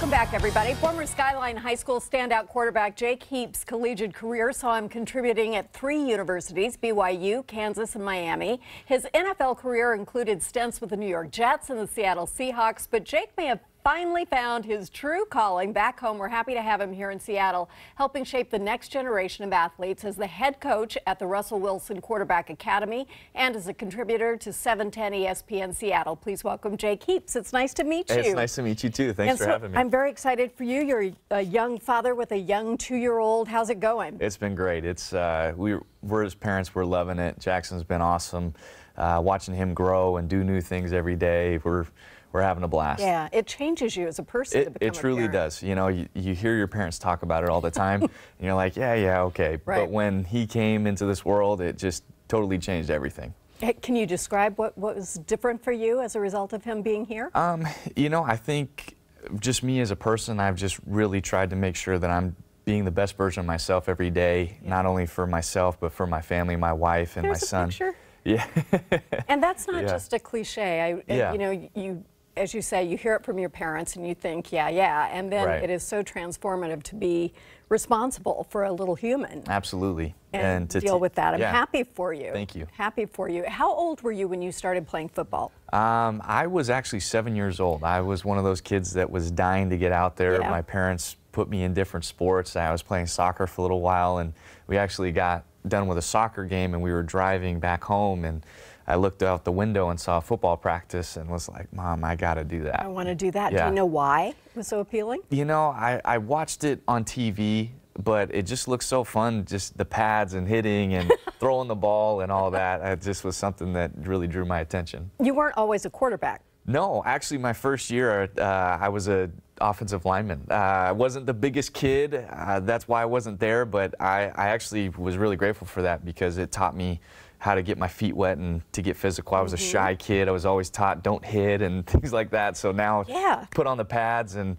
Welcome back, everybody. Former Skyline High School standout quarterback Jake Heaps' collegiate career saw him contributing at three universities BYU, Kansas, and Miami. His NFL career included stints with the New York Jets and the Seattle Seahawks, but Jake may have finally found his true calling back home. We're happy to have him here in Seattle, helping shape the next generation of athletes as the head coach at the Russell Wilson Quarterback Academy and as a contributor to 710 ESPN Seattle. Please welcome Jake Heaps. It's nice to meet you. Hey, it's nice to meet you too. Thanks and for so having me. I'm very excited for you. You're a young father with a young two-year-old. How's it going? It's been great. It's uh, we we're his parents. We're loving it. Jackson's been awesome. Uh, watching him grow and do new things every day. We're we're having a blast. Yeah, it changes you as a person. It, it truly does. You know, you, you hear your parents talk about it all the time, and you're like, yeah, yeah, okay. Right. But when he came into this world, it just totally changed everything. Can you describe what, what was different for you as a result of him being here? Um, you know, I think just me as a person, I've just really tried to make sure that I'm being the best version of myself every day, yeah. not only for myself, but for my family, my wife, and There's my son. Picture. Yeah. and that's not yeah. just a cliche. I, yeah. You know, you as you say, you hear it from your parents and you think, yeah, yeah, and then right. it is so transformative to be responsible for a little human. Absolutely. And, and to deal with that. I'm yeah. happy for you. Thank you. Happy for you. How old were you when you started playing football? Um, I was actually seven years old. I was one of those kids that was dying to get out there. Yeah. My parents put me in different sports. I was playing soccer for a little while, and we actually got done with a soccer game, and we were driving back home, and I looked out the window and saw football practice and was like, Mom, I got to do that. I want to do that. Yeah. Do you know why it was so appealing? You know, I, I watched it on TV, but it just looked so fun, just the pads and hitting and throwing the ball and all that. It just was something that really drew my attention. You weren't always a quarterback. No, actually, my first year, uh, I was a offensive lineman. Uh, I wasn't the biggest kid. Uh, that's why I wasn't there, but I, I actually was really grateful for that because it taught me how to get my feet wet and to get physical. I was a Mm-hmm. shy kid. I was always taught don't hit and things like that. So now Yeah. put on the pads and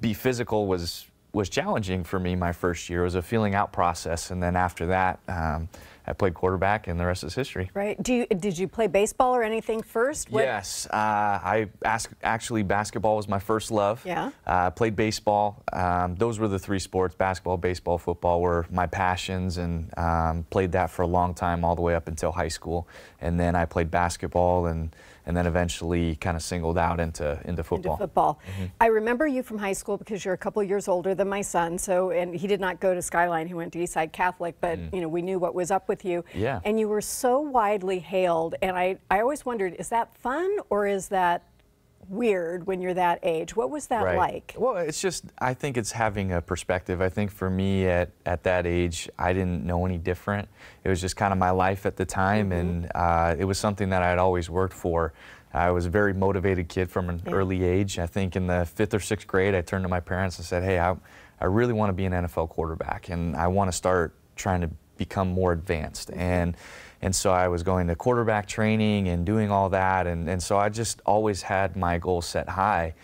be physical was was challenging for me my first year. It was a feeling out process, and then after that, um, I played quarterback, and the rest is history. Right. Do you, did you play baseball or anything first? What- Yes, uh, I ask, actually basketball was my first love. Yeah. Uh, played baseball. Um, those were the three sports: basketball, baseball, football were my passions, and um, played that for a long time, all the way up until high school. And then I played basketball, and and then eventually kind of singled out into into football. Into football. Mm-hmm. I remember you from high school because you're a couple years older than my son. So, and he did not go to Skyline. He went to Eastside Catholic, but you know we knew what was up with you. Yeah. And you were so widely hailed, and I I always wondered, is that fun or is that weird when you're that age? What was that right. like? Well, it's just I think it's having a perspective. I think for me at at that age, I didn't know any different. It was just kind of my life at the time, Mm-hmm. and uh, it was something that I had always worked for. I was a very motivated kid from an Yeah. early age. I think in the fifth or sixth grade, I turned to my parents and said, "Hey, I, I really want to be an NFL quarterback, and I want to start trying to become more advanced." Mm-hmm. And and so I was going to quarterback training and doing all that, and, and so I just always had my goals set high.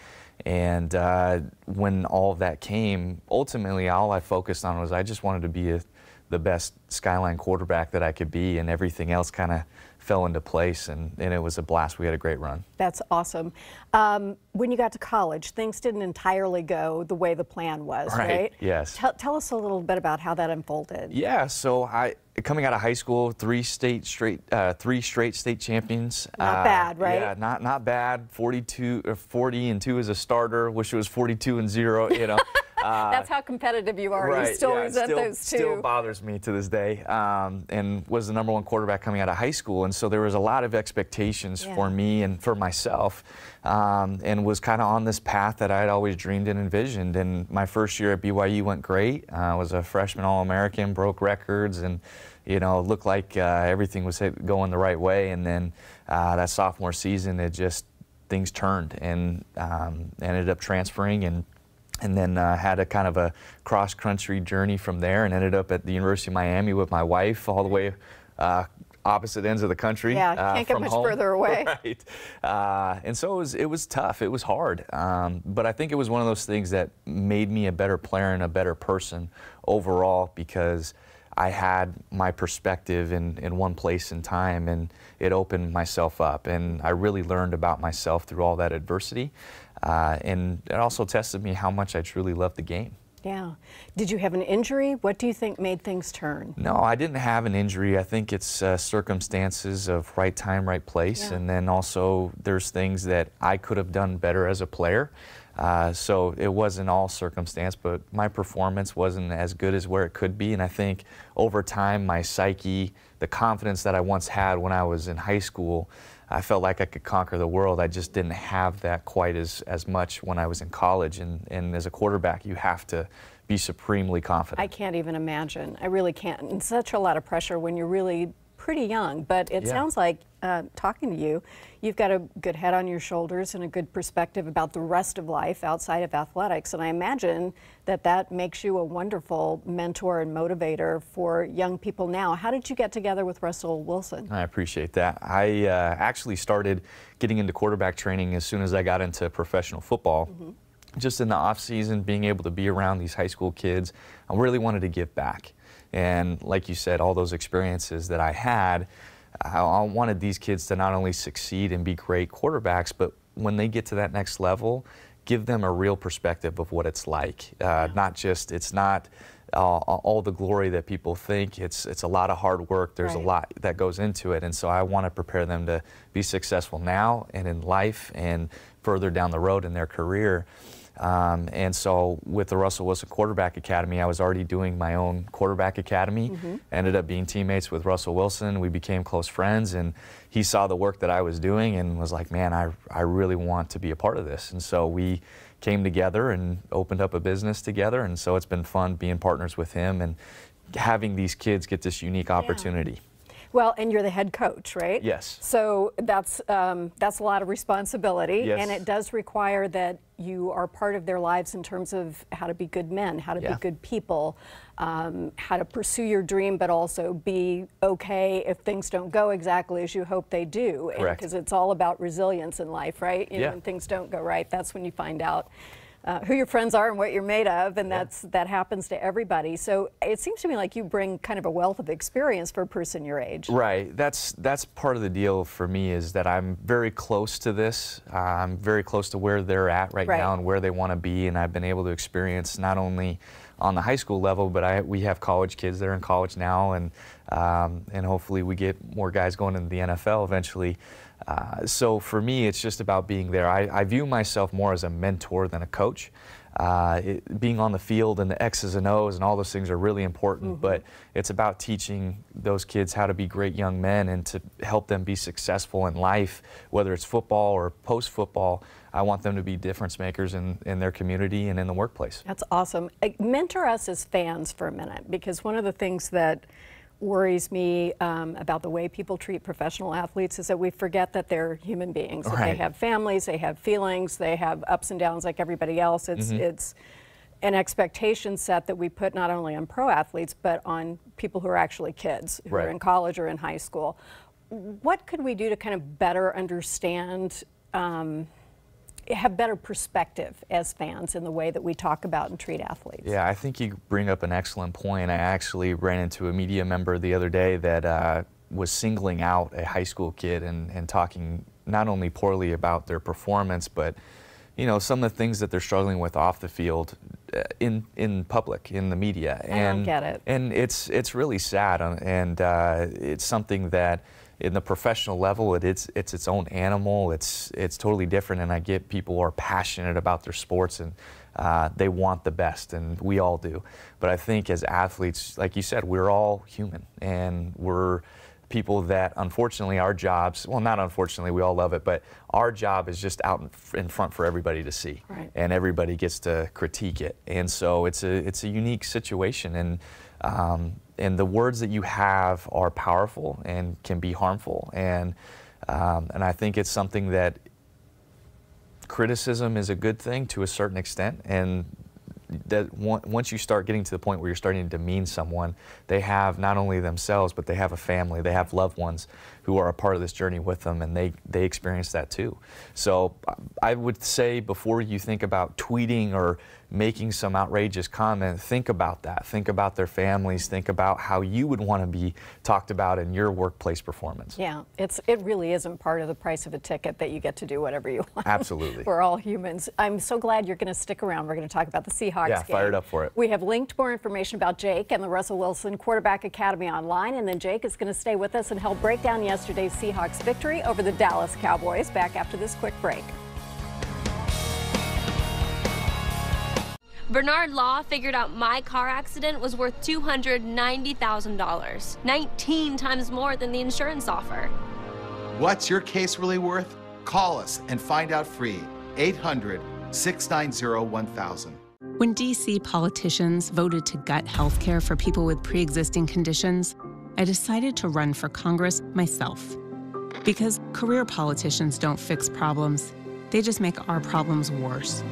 And uh, when all of that came, ultimately, all I focused on was I just wanted to be a, the best Skyline quarterback that I could be, and everything else kind of fell into place, and, and it was a blast. We had a great run. That's awesome. Um, when you got to college, things didn't entirely go the way the plan was, Right, right? yes. Tell, tell us a little bit about how that unfolded. Yeah, so I coming out of high school, three state straight, uh, three straight state champions. Not Uh, bad, right? Yeah, not not bad. 42, or 40 and two as a starter. Wish it was 42 and zero. You know. Uh, That's how competitive you are. right, you still yeah, resent still, those two. Still bothers me to this day. Um, and was the number one quarterback coming out of high school, and so there was a lot of expectations Yeah. for me and for myself, um, and was kind of on this path that I had always dreamed and envisioned. And my first year at BYU went great. Uh, I was a freshman All-American, broke records, and you know looked like uh, everything was going the right way. And then uh, that sophomore season, it just things turned and um, ended up transferring and and then uh, had a kind of a cross country journey from there and ended up at the University of Miami with my wife all the way uh, opposite ends of the country. Yeah, uh, can't get from much home. further away. Right. Uh, and so it was, it was tough. It was hard. Um, but I think it was one of those things that made me a better player and a better person overall because I had my perspective in, in one place in time and it opened myself up. And I really learned about myself through all that adversity. Uh, and it also tested me how much I truly love the game. Yeah. Did you have an injury? What do you think made things turn? No, I didn't have an injury. I think it's uh, circumstances of right time, right place. Yeah. And then also there's things that I could have done better as a player. Uh, so it wasn't all circumstance, but my performance wasn't as good as where it could be. And I think over time, my psyche, the confidence that I once had when I was in high school, I felt like I could conquer the world. I just didn't have that quite as, as much when I was in college. And, and as a quarterback, you have to be supremely confident. I can't even imagine. I really can't. And such a lot of pressure when you're really pretty young. But it Yeah. sounds like, uh, talking to you, you've got a good head on your shoulders and a good perspective about the rest of life outside of athletics. And I imagine that that makes you a wonderful mentor and motivator for young people now. How did you get together with Russell Wilson? I appreciate that. I uh, actually started getting into quarterback training as soon as I got into professional football. Just in the off season, being able to be around these high school kids, I really wanted to give back. And like you said, all those experiences that I had, I, I wanted these kids to not only succeed and be great quarterbacks, but when they get to that next level, give them a real perspective of what it's like. Uh, Not just, it's not uh, all the glory that people think. It's, it's a lot of hard work. There's Right. a lot that goes into it. And so I want to prepare them to be successful now and in life and further down the road in their career. Um, and so with the Russell Wilson Quarterback Academy, I was already doing my own quarterback academy. Ended up being teammates with Russell Wilson. We became close friends, and he saw the work that I was doing and was like, "Man, I I really want to be a part of this." And so we came together and opened up a business together. And so it's been fun being partners with him and having these kids get this unique opportunity. Well, and you're the head coach, right? Yes. So that's um, that's a lot of responsibility, Yes. and it does require that you are part of their lives in terms of how to be good men, how to Yeah. be good people, um, how to pursue your dream, but also be okay if things don't go exactly as you hope they do. Correct. Because it's all about resilience in life, right? You know, Yeah. when things don't go right, that's when you find out. Uh, who your friends are and what you're made of, and Yeah. that's that happens to everybody. So it seems to me like you bring kind of a wealth of experience for a person your age. Right. That's that's part of the deal for me is that I'm very close to this. Uh, I'm very close to where they're at right, Right. now and where they want to be, and I've been able to experience not only on the high school level, but I we have college kids that are in college now, and um, and hopefully we get more guys going into the NFL eventually. Uh, so for me, it's just about being there. I, I view myself more as a mentor than a coach. Uh, it, being on the field and the X's and O's and all those things are really important, but it's about teaching those kids how to be great young men and to help them be successful in life, whether it's football or post football. I want them to be difference makers in, in their community and in the workplace. That's awesome. Uh, Mentor us as fans for a minute because one of the things that worries me um, about the way people treat professional athletes is that we forget that they're human beings. That they have families, they have feelings, they have ups and downs like everybody else. It's it's an expectation set that we put not only on pro athletes but on people who are actually kids who are in college or in high school. What could we do to kind of better understand? Um, have better perspective as fans in the way that we talk about and treat athletes. Yeah, I think you bring up an excellent point. I actually ran into a media member the other day that uh, was singling out a high school kid and, and talking not only poorly about their performance, but you know some of the things that they're struggling with off the field, uh, in in public, in the media. I don't and get it. and it's it's really sad, uh, and uh, it's something that in the professional level, it, it's it's its own animal. It's it's totally different, and I get people who are passionate about their sports and uh, they want the best, and we all do. But I think as athletes, like you said, we're all human, and we're people that unfortunately our jobs well not unfortunately we all love it but our job is just out in, in front for everybody to see Right. and everybody gets to critique it and so it's a it's a unique situation and um, and the words that you have are powerful and can be harmful. And um, and I think it's something that criticism is a good thing to a certain extent. And that once you start getting to the point where you're starting to demean someone, they have not only themselves, but they have a family, they have loved ones who are a part of this journey with them, and they, they experience that too. So I would say before you think about tweeting or making some outrageous comment, think about that. Think about their families. Think about how you would want to be talked about in your workplace performance. Yeah, it's it really isn't part of the price of a ticket that you get to do whatever you want. Absolutely. We're all humans. I'm so glad you're going to stick around. We're going to talk about the Seahawks yeah, game. fired up for it. We have linked more information about Jake and the Russell Wilson Quarterback Academy online, and then Jake is going to stay with us and help break down yesterday's Seahawks victory over the Dallas Cowboys. Back after this quick break. Bernard Law figured out my car accident was worth $290,000, 19 times more than the insurance offer. What's your case really worth? Call us and find out free. 800 690 1000. When DC politicians voted to gut health care for people with pre existing conditions, I decided to run for Congress myself. Because career politicians don't fix problems, they just make our problems worse.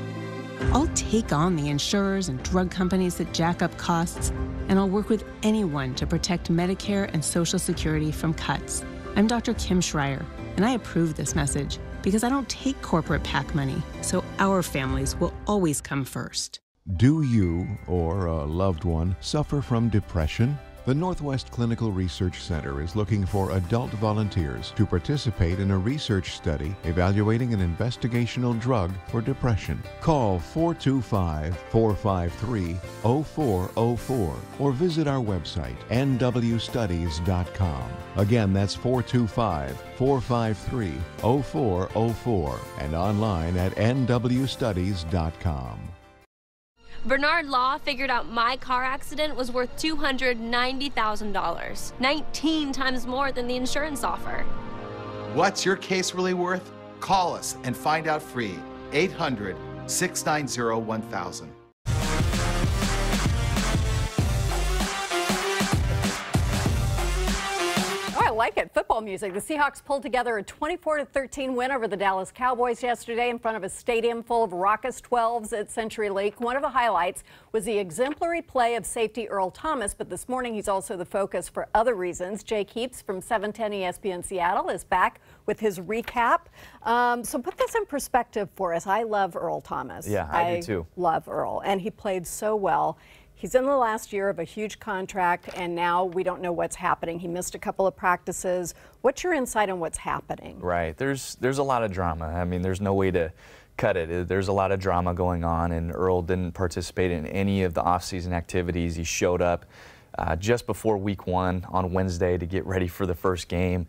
I'll take on the insurers and drug companies that jack up costs, and I'll work with anyone to protect Medicare and Social Security from cuts. I'm Dr. Kim Schrier, and I approve this message because I don't take corporate PAC money, so our families will always come first. Do you or a loved one suffer from depression? The Northwest Clinical Research Center is looking for adult volunteers to participate in a research study evaluating an investigational drug for depression. Call 425 453 0404 or visit our website nwstudies.com. Again, that's 425 453 0404 and online at nwstudies.com. Bernard Law figured out my car accident was worth $290,000, 19 times more than the insurance offer. What's your case really worth? Call us and find out free. 800 690 1000. Like it. Football music. The Seahawks pulled together a 24 13 win over the Dallas Cowboys yesterday in front of a stadium full of raucous 12s at Century CenturyLink. One of the highlights was the exemplary play of safety Earl Thomas, but this morning he's also the focus for other reasons. Jake Heaps from 710 ESPN Seattle is back with his recap. Um, so put this in perspective for us. I love Earl Thomas. Yeah, I do too. Love Earl, and he played so well. He's in the last year of a huge contract, and now we don't know what's happening. He missed a couple of practices. What's your insight on what's happening? Right. There's there's a lot of drama. I mean, there's no way to cut it. There's a lot of drama going on, and Earl didn't participate in any of the offseason activities. He showed up uh, just before week one on Wednesday to get ready for the first game.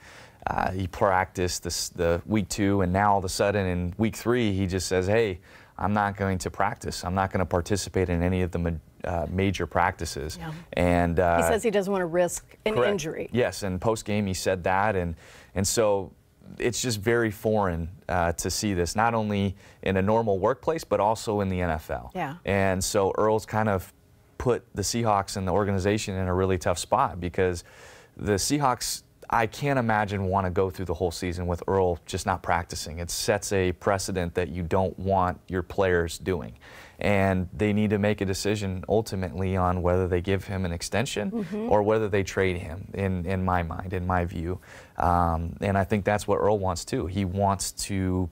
Uh, he practiced this, the week two, and now all of a sudden in week three, he just says, "Hey, I'm not going to practice. I'm not going to participate in any of the uh, major practices." Yeah. And uh, He says he doesn't want to risk an Correct. injury. Yes, and post game he said that, and and so it's just very foreign uh, to see this, not only in a normal workplace, but also in the NFL. Yeah. And so Earl's kind of put the Seahawks and the organization in a really tough spot because the Seahawks. I can't imagine want to go through the whole season with Earl just not practicing. It sets a precedent that you don't want your players doing. And they need to make a decision ultimately on whether they give him an extension Mm-hmm. or whether they trade him, in, in my mind, in my view. Um, and I think that's what Earl wants too. He wants to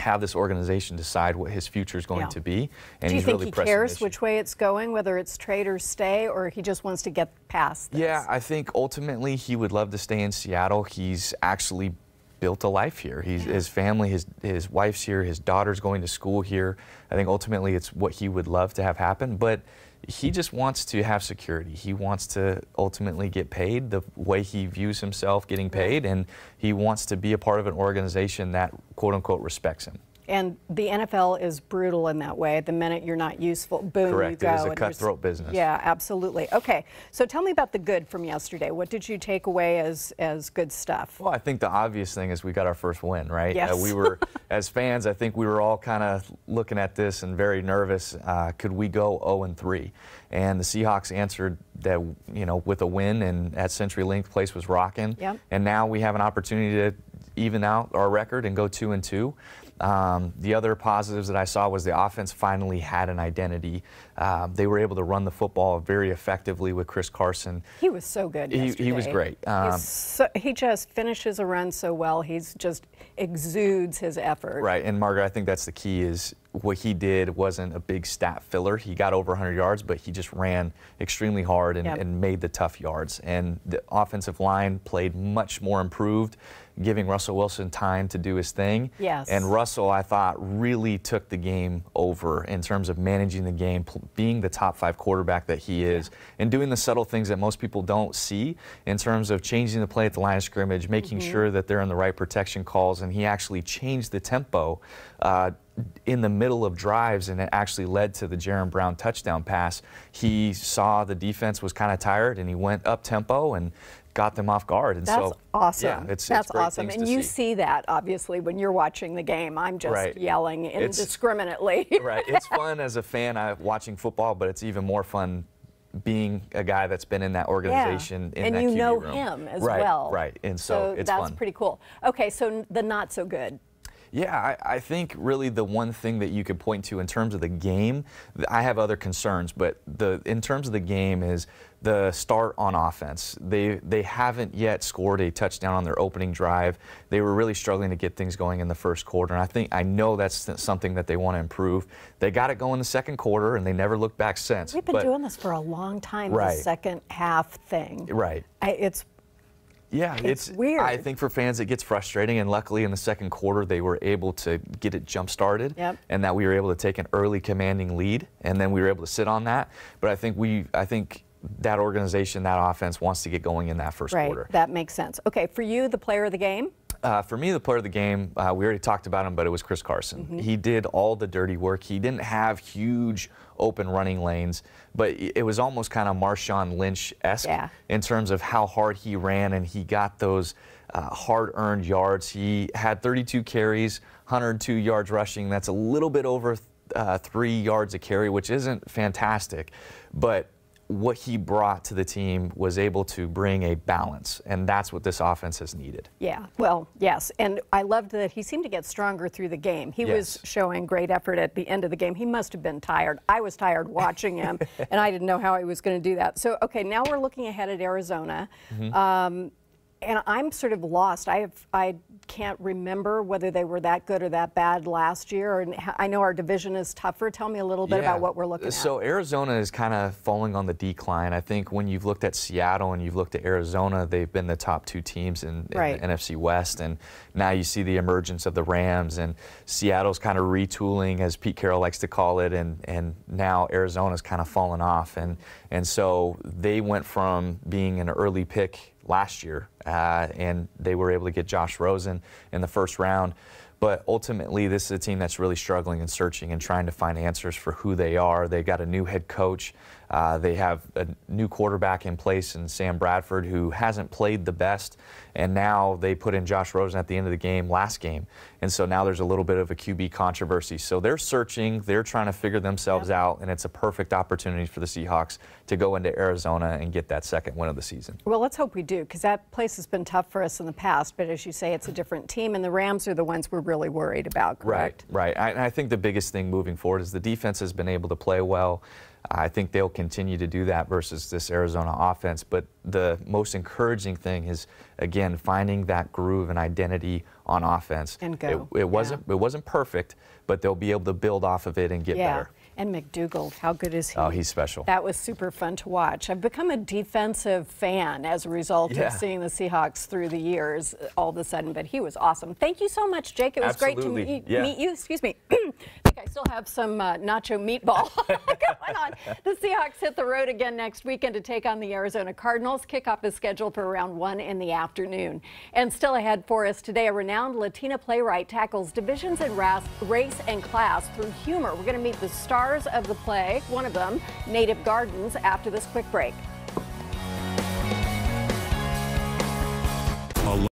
have this organization decide what his future is going Yeah. to be. And Do you he's think really he cares which way it's going, whether it's trade or stay, or he just wants to get past this? Yeah, I think ultimately he would love to stay in Seattle. He's actually built a life here. He's, His family, his, his wife's here, his daughter's going to school here. I think ultimately it's what he would love to have happen, but he just wants to have security. He wants to ultimately get paid the way he views himself getting paid, and he wants to be a part of an organization that quote unquote respects him. And the NFL is brutal in that way. The minute you're not useful, boom, Correct. you It go. is a cutthroat business. Yeah, absolutely. Okay, so tell me about the good from yesterday. What did you take away as as good stuff? Well, I think the obvious thing is we got our first win, right? Yes. Uh, we were, as fans, I think we were all kind of looking at this and very nervous. Uh, could we go 0 and 3? And the Seahawks answered that, you know, with a win, and at CenturyLink, place was rocking. Yep. And now we have an opportunity to even out our record and go 2 and 2. Um, the other positives that I saw was the offense finally had an identity. Um, they were able to run the football very effectively with Chris Carson. He was so good He- he was great. Um, so, he just finishes a run so well. He's just exudes his effort. Right, and Margaret, I think that's the key is what he did wasn't a big stat filler. He got over 100 yards, but he just ran extremely hard and, Yep. and made the tough yards. And the offensive line played much more improved, giving Russell Wilson time to do his thing. Yes. And Russell, I thought, really took the game over in terms of managing the game, being the top five quarterback that he is, and doing the subtle things that most people don't see in terms of changing the play at the line of scrimmage, making sure that they're in the right protection calls. And he actually changed the tempo. Uh, in the middle of drives, and it actually led to the Jaron Brown touchdown pass. He saw the defense was kind of tired, and he went up tempo and got them off guard. And That's so, awesome. Yeah, it's, That's it's awesome. And you see. see that obviously when you're watching the game. I'm just Right. yelling It's- indiscriminately. right. It's fun as a fan uh, watching football, but it's even more fun being a guy that's been in that organization in and that you QB know room. him as right, well. Right. And so, it's that's fun. pretty cool. Okay, so the not so good. Yeah, I, I think really the one thing that you could point to in terms of the game, I have other concerns, but the in terms of the game is the start on offense. They they haven't yet scored a touchdown on their opening drive. They were really struggling to get things going in the first quarter, and I think I know that's something that they want to improve. They got it going in the second quarter, and they never looked back since. We've been but- doing this for a long time. Right. The second half thing. Right. I, it's Yeah, It's it's, weird. I think for fans it gets frustrating, and luckily in the second quarter they were able to get it jump started, Yep. and that we were able to take an early commanding lead, and then we were able to sit on that. But I think we, I think that organization, that offense wants to get going in that first right. quarter. That makes sense. Okay, for you, the player of the game. Uh, for me, the player of the game, uh, we already talked about him, but it was Chris Carson. Mm-hmm. He did all the dirty work. He didn't have huge open running lanes, but it was almost kind of Marshawn Lynch esque Yeah. in terms of how hard he ran, and he got those uh, hard earned yards. He had 32 carries, 102 yards rushing. That's a little bit over uh, three yards a carry, which isn't fantastic, but what he brought to the team was able to bring a balance, and that's what this offense has needed. Yeah, well, yes. And I loved that he seemed to get stronger through the game. He was showing great effort at the end of the game. He must have been tired. I was tired watching him, and I didn't know how he was going to do that. So, okay, now we're looking ahead at Arizona. Mm-hmm. Um, and I'm sort of lost. I have, I can't remember whether they were that good or that bad last year. And I know our division is tougher. Tell me a little bit Yeah. about what we're looking at. So Arizona is kind of falling on the decline. I think when you've looked at Seattle and you've looked at Arizona, they've been the top two teams in, in Right. the NFC West, and now you see the emergence of the Rams and Seattle's kind of retooling, as Pete Carroll likes to call it, and and now Arizona's kind of fallen off, and and so they went from being an early pick last year, uh, and they were able to get Josh Rosen in the first round. But ultimately, this is a team that's really struggling and searching and trying to find answers for who they are. They've got a new head coach. Uh, they have a new quarterback in place in Sam Bradford, who hasn't played the best. And now they put in Josh Rosen at the end of the game last game. And so now there's a little bit of a QB controversy. So they're searching, they're trying to figure themselves out, and it's a perfect opportunity for the Seahawks to go into Arizona and get that second win of the season. Well, let's hope we do, because that place has been tough for us in the past. But as you say, it's a different team, and the Rams are the ones we're really worried about, correct? Right, right. I, and I think the biggest thing moving forward is the defense has been able to play well. I think they'll continue to do that versus this Arizona offense. But the most encouraging thing is, again, finding that groove and identity on offense. And go, It, it wasn't it wasn't perfect, but they'll be able to build off of it and get Yeah. better. And McDougald, how good is he? Oh, he's special. That was super fun to watch. I've become a defensive fan as a result Yeah. of seeing the Seahawks through the years all of a sudden, but he was awesome. Thank you so much, Jake. It was great to Absolutely. meet, Yeah. meet you. Excuse me. Still have some uh, nacho meatball going on. The Seahawks hit the road again next weekend to take on the Arizona Cardinals. Kickoff is scheduled for around 1 in the afternoon. And still ahead for us today, a renowned Latina playwright tackles divisions in race and class through humor. We're going to meet the stars of the play, one of them, Native Gardens, after this quick break.